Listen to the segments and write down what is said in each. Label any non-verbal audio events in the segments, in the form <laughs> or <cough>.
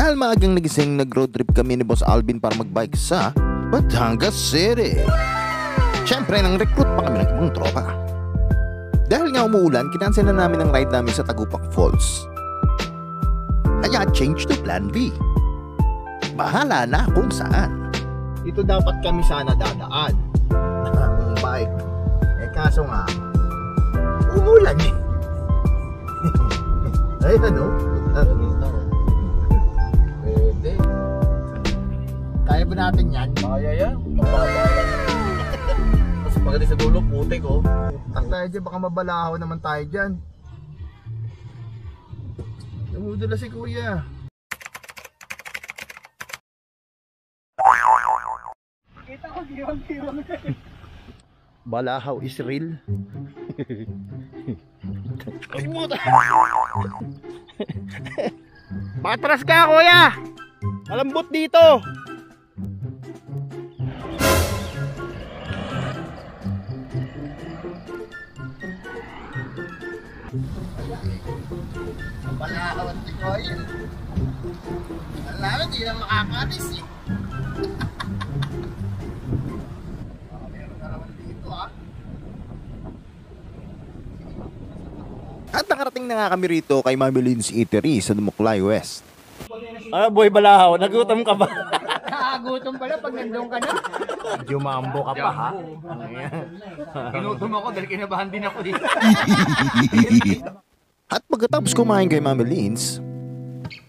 Dahil maagang nagising nag-road trip kami ni Boss Alvin para magbike sa Batangas City. Siyempre, nang recruit pa kami ng ibang tropa. Dahil nga umuulan, kinansel na namin ang ride namin sa Tagupak Falls. Kaya change to plan B. Bahala na kung saan. Dito dapat kami sana dadaan. Ang bike. Eh kaso nga, umulan eh. <laughs> Ay ano? Natin yan? Kaya yan. Mababa. Tapos pagdating sa dulo, putik oh. Tak tayo dyan, baka mabalaho naman tayo dyan. Namudula si kuya. Balahaw is real. Ay mo Patras ka kuya! Malambot dito! Balahaw at si kuya. Alam, hindi na makakalis eh. Ah. At nakarating na nga kami rito kay Mami Lynn's Eatery sa Dumuklay West. Ah, boy balahaw, nagutom ka ba? <laughs> Nakagutom pala pag nandun ka na. Medyo mambo ka pa ha. Inutom ako dahil kinabahan din ako dito. <laughs> At pagkatapos kumain kay Mami Lynn's,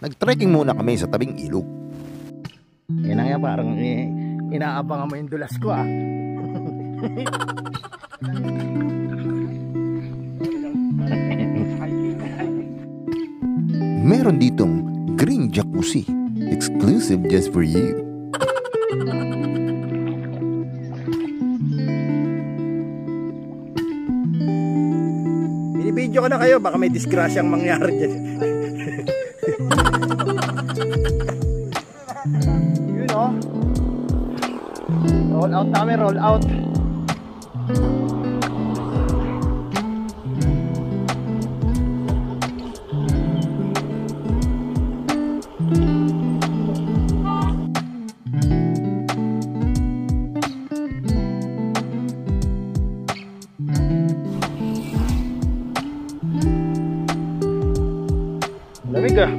nag-trekking muna kami sa tabing ilog. Yan nga parang eh, inaabangan mo yung dulas ko ah. Meron ditong green jacuzzi, exclusive just for you. Binibidyo ko na kayo, baka may disgrasyang mangyari dyan. Yun oh. Roll out namin, roll out. Yun!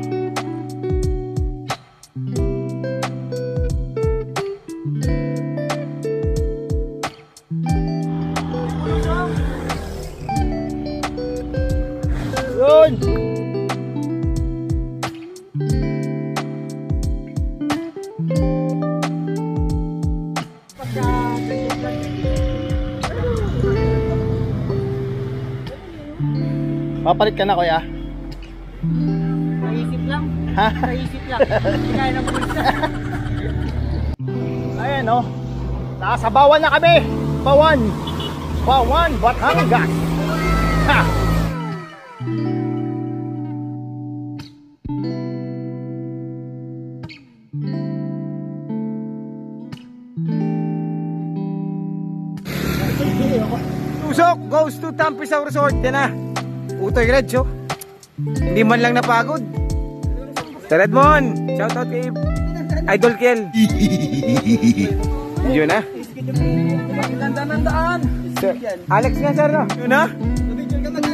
Papalit ka na kuya? Lang. Ha? Naisip lang. Hindi kaya ng bulsa. <laughs> Ayan oh. Nasa Bawan na kami. Bawan. Bawan, Batangas. Ha! Tusok goes to Tampisaw Resort. Yan na. Utoy Redsyo. Hindi man lang napagod. Taradmon. Shout out kay Idol Kel. <laughs> Yun na. Sir, Alex nga sir no? Yun na.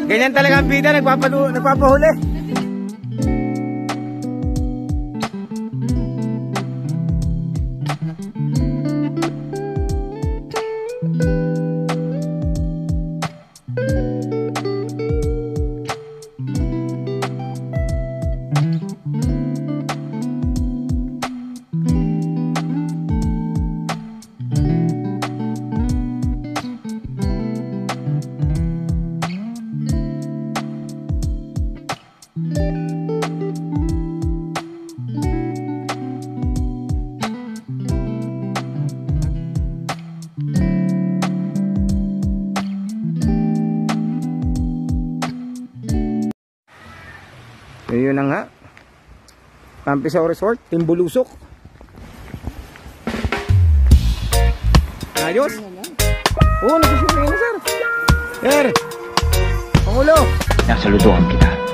Ganyan talaga ang bida, nagpapahuli. Ayun na nga. Tampisaw Resort, Timbulusok. Ayos. Oo, oh, nagsusupply na sir. Sir. Pangulo. Nasalutuhan kita.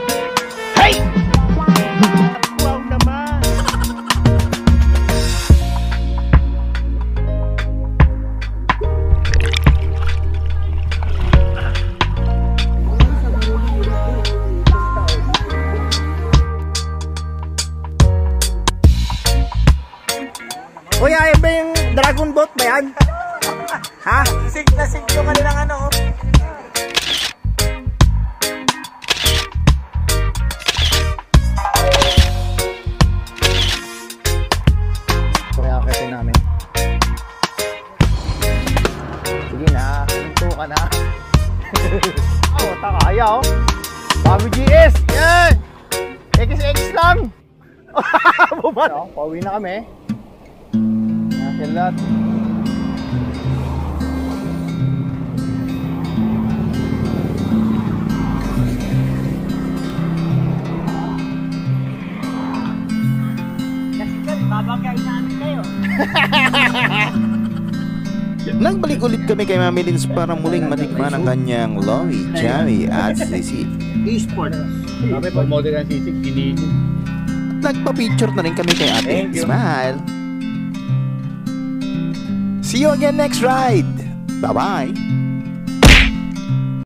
Dragon boat ba yan? ha? Sig na sig yung kanilang ano. oh. Kaya akitin namin. Sige na, hinto ka na. <laughs> oh, takaya oh. Bago GS! Yan! XX lang! <laughs> Bumat! So, pauwi na kami. Kasi ka, babagay namin kayo. <laughs> Nagbalik ulit kami kay Mami Lins para muling matikman ang kanyang Lowy, Jammy at Sisi. E-sports. Sabi pag model ang sisig, ginigil. Nagpa-picture na rin kami kay ate. Smile! See you again next ride! Bye-bye!